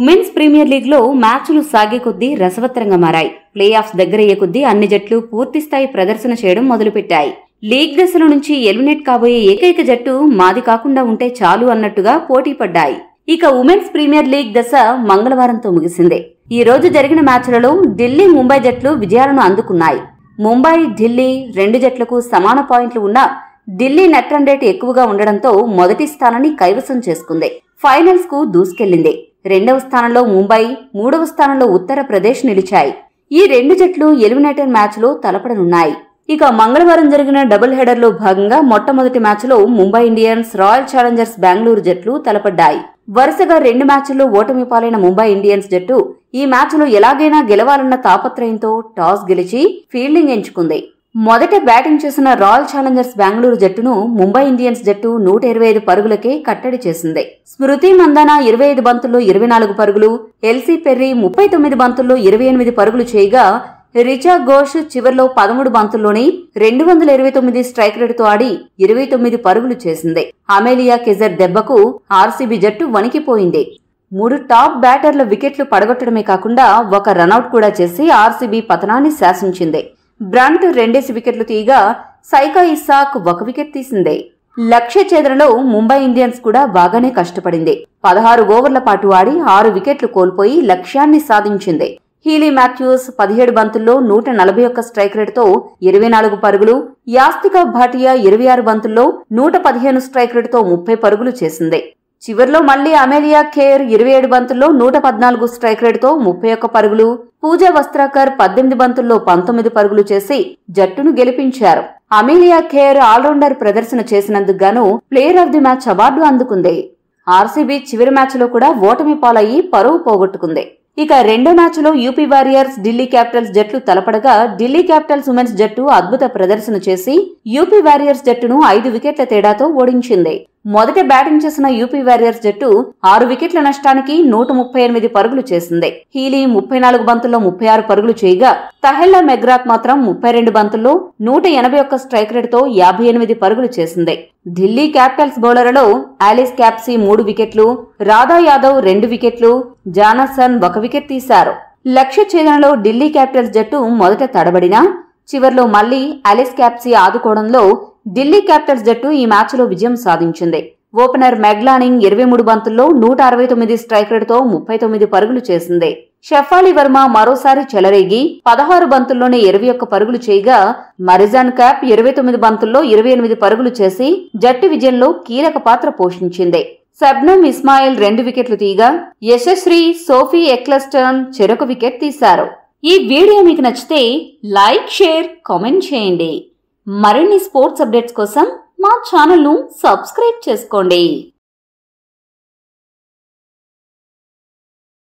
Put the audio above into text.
Women's premier లీగ్లో మ్యాచ్లు సాగే కొద్దీ రసవత్తరంగా మారాయి. ప్లే ఆఫ్స్ దగ్గరయ్యే కొద్దీ అన్ని జట్లు పూర్తిస్థాయి ప్రదర్శన చేయడం మొదలుపెట్టాయి. లీగ్ దశల నుంచి ఎలిమినేట్ కాబోయే ఏకైక జట్టు మాది కాకుండా ఉంటే చాలు అన్నట్టుగా పోటీ పడ్డాయి. ఇక ఉమెన్స్ ప్రీమియర్ లీగ్ దశ మంగళవారంతో ముగిసింది. ఈ రోజు జరిగిన మ్యాచ్లలో ఢిల్లీ ముంబై జట్లు విజయాలను అందుకున్నాయి. ముంబై ఢిల్లీ రెండు జట్లకు సమాన పాయింట్లు ఉన్నా ఢిల్లీ నెట్ రన్ రేట్ ఎక్కువగా ఉండడంతో మొదటి స్థానాన్ని కైవసం చేసుకుంది. ఫైనల్స్కు దూసుకెళ్ళింది రెండవ స్థానంలో ముంబై మూడవ స్థానంలో ఉత్తరప్రదేశ్ నిలిచాయి. ఈ రెండు జట్లు ఎలిమినేటర్ మ్యాచ్లో తలపడనున్నాయి. ఇక మంగళవారం జరిగిన డబుల్ హెడర్లో భాగంగా మొట్టమొదటి మ్యాచ్లో Mumbai Indians Royal Challengers Bengaluru జట్లు తలపడ్డాయి. వరుసగా రెండు మ్యాచ్ల్లో ఓటమి పాలైన ముంబై ఇండియన్స్ జట్టు ఈ మ్యాచ్లో ఎలాగైనా గెలవాలన్న తాపత్రయంతో టాస్ గెలిచి ఫీల్డింగ్ ఎంచుకుంది. మొదట బ్యాటింగ్ చేసిన రాయల్ ఛాలెంజర్స్ బెంగళూరు జట్టును ముంబై ఇండియన్స్ జట్టు నూట ఇరవై ఐదు పరుగులకే కట్టడి చేసింది. స్మృతి మందాన ఇరవై ఐదు బంతుల్లో ఇరవై నాలుగు పరుగులు ఎల్సీ పెర్రీ ముప్పై తొమ్మిది బంతుల్లో ఇరవై ఎనిమిది పరుగులు చేయగా రిచా ఘోష్ చివర్లో పదమూడు బంతుల్లోని రెండు వందల ఇరవై తొమ్మిది స్ట్రైక్ రేటుతో ఆడి ఇరవై తొమ్మిది పరుగులు చేసింది. అమేలియా కెజర్ దెబ్బకు ఆర్సీబీ జట్టు వణికిపోయింది. మూడు టాప్ బ్యాటర్ల వికెట్లు పడగొట్టడమే కాకుండా ఒక రనౌట్ కూడా చేసి ఆర్సీబీ పతనాన్ని శాసించింది. బ్రాంట్ రెండేసి వికెట్లు తీయగా సైకా ఇస్సాక్ ఒక వికెట్ తీసింది. లక్ష్య ఛేదనలో ముంబై ఇండియన్స్ కూడా బాగానే కష్టపడింది. పదహారు ఓవర్ల పాటు ఆడి ఆరు వికెట్లు కోల్పోయి లక్ష్యాన్ని సాధించింది. హీలీ మాథ్యూస్ పదిహేడు బంతుల్లో నూట నలభై ఒక్క స్ట్రైక్ రేటుతో ఇరవై నాలుగు పరుగులు యాస్తిక భాటియా ఇరవై ఆరు బంతుల్లో నూట పదిహేను స్ట్రైక్ రేటుతో ముప్పై పరుగులు చేసింది. చివరిలో మళ్ళీ అమేలియా ఖేర్ ఇరవై ఏడు బంతుల్లో నూట పద్నాలుగు స్ట్రైక్ రేటుతో ముప్పై ఒక్క పరుగులు పూజా వస్త్రాకర్ పద్దెనిమిది బంతుల్లో పంతొమ్మిది పరుగులు చేసి జట్టును గెలిపించారు. అమేలియా ఖేర్ ఆల్రౌండర్ ప్రదర్శన చేసినందుకు గాను player of the match award అందుకుంది. ఆర్సీబీ చివరి మ్యాచ్లో కూడా ఓటమి పాలయ్యి పరువు పోగొట్టుకుంది. ఇక రెండో మ్యాచ్లో యూపీ వారియర్స్ ఢిల్లీ క్యాపిటల్స్ జట్లు తలపడగా ఢిల్లీ క్యాపిటల్స్ ఉమెన్స్ జట్టు అద్భుత ప్రదర్శన చేసి యూపీ వారియర్స్ జట్టును ఐదు వికెట్ల తేడాతో ఓడించింది. మొదట బ్యాటింగ్ చేసిన యూపీ వారియర్స్ జట్టు ఆరు వికెట్ల నష్టానికి నూట ముప్పై ఎనిమిది పరుగులు చేసింది. హీలీ ముప్పై నాలుగు బంతుల్లో ముప్పై ఆరు పరుగులు చేయగా తహెల్లా మెగ్రాత్ మాత్రం ముప్పై రెండు బంతుల్లో నూట ఎనభై ఒక్క స్ట్రైక్ రేటుతో యాభై ఎనిమిది పరుగులు చేసింది. ఢిల్లీ క్యాపిటల్స్ బౌలర్లలో ఆలిస్ క్యాప్సీ మూడు వికెట్లు రాధా యాదవ్ రెండు వికెట్లు జానసన్ ఒక వికెట్ తీశారు. లక్ష్య ఛేదనలో ఢిల్లీ క్యాపిటల్స్ జట్టు మొదట తడబడినా చివర్లో మళ్ళీ అలిస్ క్యాప్సీ ఆదుకోవడంలో ఢిల్లీ క్యాపిటల్స్ జట్టు ఈ మ్యాచ్లో విజయం సాధించింది. ఓపెనర్ మెగ్లానింగ్ ఇరవై మూడు బంతుల్లో నూట అరవై తొమ్మిది స్ట్రైక్ రేటుతో ముప్పై తొమ్మిది పరుగులు చేసింది. షఫాలి వర్మ మరోసారి చెలరేగి పదహారు బంతుల్లోనే ఇరవై ఒక్క పరుగులు చేయగా మరిజాన్ క్యాప్ ఇరవై తొమ్మిది బంతుల్లో ఇరవై ఎనిమిది పరుగులు చేసి జట్టు విజయంలో కీలక పాత్ర పోషించింది. సబ్నమ్ ఇస్మాయిల్ రెండు వికెట్లు తీయగా యశశ్రీ సోఫీ ఎక్లస్టర్న్ చెరొక వికెట్ తీశారు. ఈ వీడియో మీకు నచ్చితే లైక్ షేర్ కామెంట్ చేయండి. మరిన్ని స్పోర్ట్స్ అప్డేట్స్ కోసం మా ఛానల్ను సబ్స్క్రైబ్ చేసుకోండి.